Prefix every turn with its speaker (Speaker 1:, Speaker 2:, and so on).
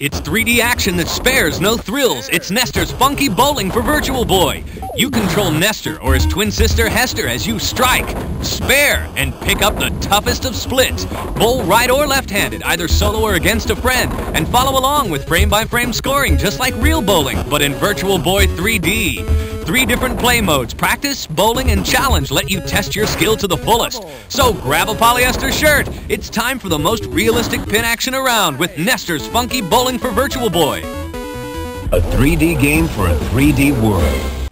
Speaker 1: It's 3D action that spares no thrills. It's Nester's Funky Bowling for Virtual Boy. You control Nester or his twin sister Hester as you strike, spare, and pick up the toughest of splits. Bowl right or left-handed, either solo or against a friend, and follow along with frame-by-frame scoring just like real bowling, but in Virtual Boy 3D. Three different play modes, practice, bowling, and challenge let you test your skill to the fullest. So grab a polyester shirt. It's time for the most realistic pin action around with Nester's Funky Bowling for Virtual Boy.
Speaker 2: A 3D game for a 3D world.